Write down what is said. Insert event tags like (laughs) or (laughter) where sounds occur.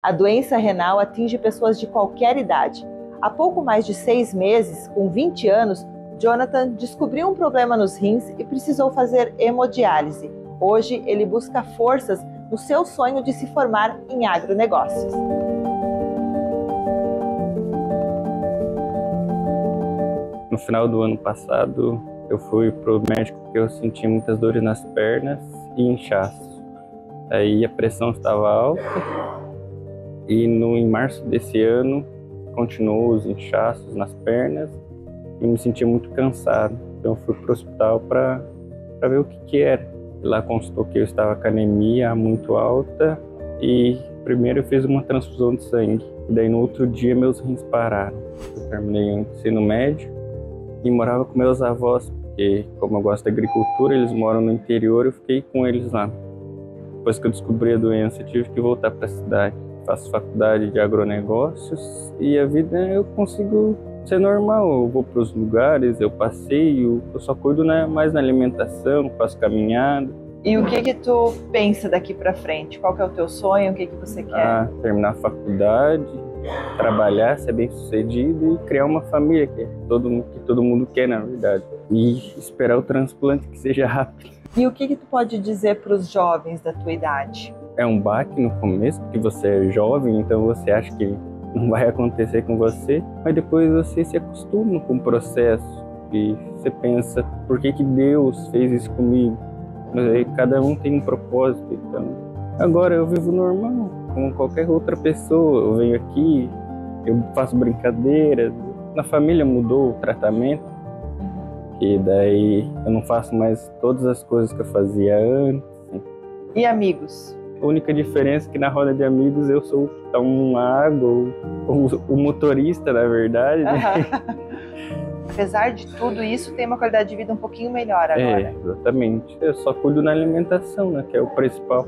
A doença renal atinge pessoas de qualquer idade. Há pouco mais de seis meses, com 20 anos, Jonathan descobriu um problema nos rins e precisou fazer hemodiálise. Hoje, ele busca forças no seu sonho de se formar em agronegócios. No final do ano passado, eu fui pro médico porque eu senti muitas dores nas pernas e inchaço. Aí a pressão estava alta e no, em março desse ano continuou os inchaços nas pernas e me senti muito cansado. Então fui para o hospital para ver o que, que era. Lá constou que eu estava com anemia muito alta e primeiro eu fiz uma transfusão de sangue. E daí no outro dia meus rins pararam. Eu terminei o ensino médio e morava com meus avós, porque como eu gosto da agricultura, eles moram no interior, eu fiquei com eles lá. Depois que eu descobri a doença, tive que voltar para a cidade faço faculdade de agronegócios e a vida eu consigo ser normal. Eu vou para os lugares, eu passeio, eu só cuido né, mais na alimentação, faço caminhada. E o que que tu pensa daqui para frente? Qual que é o teu sonho? O que que você quer? Ah, terminar a faculdade, trabalhar, ser bem sucedido e criar uma família que todo que todo mundo quer na verdade. E esperar o transplante que seja rápido. E o que que tu pode dizer para os jovens da tua idade? É um baque no começo, porque você é jovem, então você acha que não vai acontecer com você, mas depois você se acostuma com o processo e você pensa, por que, que Deus fez isso comigo? Mas aí cada um tem um propósito, então agora eu vivo normal, como qualquer outra pessoa, eu venho aqui, eu faço brincadeiras, na família mudou o tratamento, e daí eu não faço mais todas as coisas que eu fazia antes. E amigos? A única diferença é que na roda de amigos eu sou um mago, o, o motorista, na verdade. Né? (laughs) Apesar de tudo isso, tem uma qualidade de vida um pouquinho melhor é, agora. É, exatamente. Eu só cuido na alimentação, né, que é o principal.